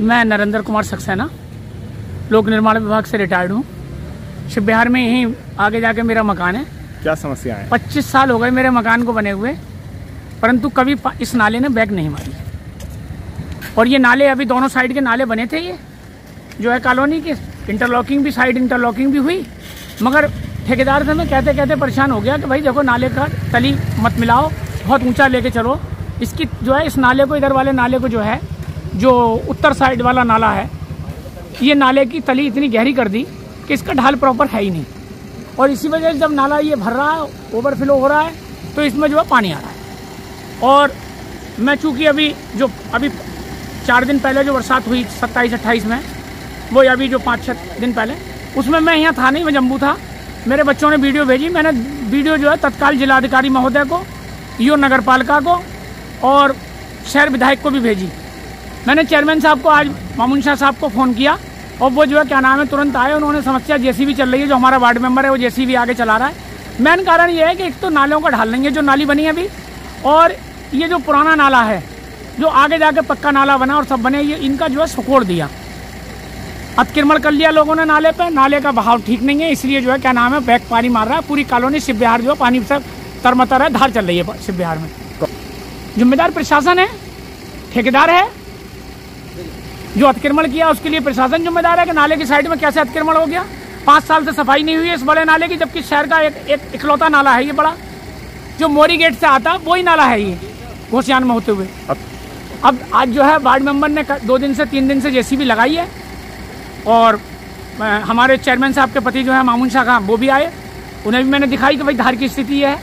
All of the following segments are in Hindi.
मैं नरेंद्र कुमार सक्सेना लोक निर्माण विभाग से रिटायर्ड हूँ। शिव बिहार में यहीं आगे जाके मेरा मकान है। क्या समस्या है? पच्चीस साल हो गए मेरे मकान को बने हुए परंतु कभी इस नाले ने बैग नहीं मारी। और ये नाले अभी दोनों साइड के नाले बने थे ये जो है कॉलोनी के इंटरलॉकिंग भी साइड इंटरलॉकिंग भी हुई। मगर ठेकेदार से मैं कहते कहते परेशान हो गया कि भाई देखो नाले का तली मत मिलाओ बहुत ऊँचा लेके चलो। इसकी जो है इस नाले को इधर वाले नाले को जो है जो उत्तर साइड वाला नाला है, ये नाले की तली इतनी गहरी कर दी कि इसका ढाल प्रॉपर है ही नहीं। और इसी वजह से जब नाला ये भर रहा है ओवरफ्लो हो रहा है तो इसमें जो है पानी आ रहा है। और मैं चूँकि अभी जो, अभी चार दिन पहले जो बरसात हुई, सत्ताईस, अट्ठाईस में, वो अभी जो पाँच छः दिन पहले, उसमें मैं यहाँ था नहीं मैं जम्मू था। मेरे बच्चों ने वीडियो भेजी, मैंने वीडियो जो है तत्काल जिलाधिकारी महोदय को, यो नगर पालिका को, और शहर विधायक को भी भेजी। मैंने चेयरमैन साहब को आज, मामून शाह साहब को फ़ोन किया और वो जो है, क्या नाम है, तुरंत आए, उन्होंने समस्या जेसीबी चल रही है, जो हमारा वार्ड मेंबर है, वो जेसीबी आगे चला रहा है। मेन कारण ये है कि एक तो नालों का ढाल है जो नाली बनी है अभी, और ये जो पुराना नाला है, जो आगे जाके पक्का नाला बना और सब बने, ये इनका जो है सुकोड़ दिया। अतिक्रमण कर लिया लोगों ने नाले पे, नाले का बहाव ठीक नहीं है, इसलिए जो है, क्या नाम है, बैक पानी मार रहा है, पूरी कॉलोनी शिव बिहार जो है, पानी से तरमतर है, धार चल रही है शिव बिहार में। जिम्मेदार प्रशासन है, ठेकेदार है जो अतिक्रमण किया उसके लिए प्रशासन जिम्मेदार है कि नाले की साइड में कैसे अतिक्रमण हो गया? पाँच साल से सफ़ाई नहीं हुई है इस बड़े नाले की जबकि शहर का एक, एक इकलौता नाला है ये बड़ा। जो मोरी गेट से आता है वही नाला है ये घोसियान में होते हुए। अब अब आज जो है वार्ड मेंबर ने दो दिन से तीन दिन से जेसीबी लगाई है। और हमारे चेयरमैन साहब के पति जो है मामून शाह खां वो भी आए। उन्हें भी मैंने दिखाई कि भाई धार की स्थिति ये है।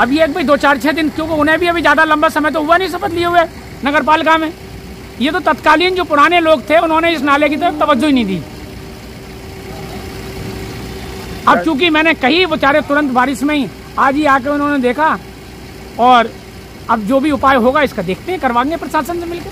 अब ये है कि भाई दो चार छः दिन क्योंकि उन्हें भी अभी ज़्यादा लंबा समय तो हुआ नहीं शपथ लिए हुए नगर पालिका में। ये तो तत्कालीन जो पुराने लोग थे उन्होंने इस नाले की तरफ़ तवज्जो ही नहीं दी। अब चूँकि मैंने कही बेचारे तुरंत बारिश में ही आज ही आके उन्होंने देखा और अब जो भी उपाय होगा इसका देखते हैं करवाएँगे प्रशासन से मिलकर।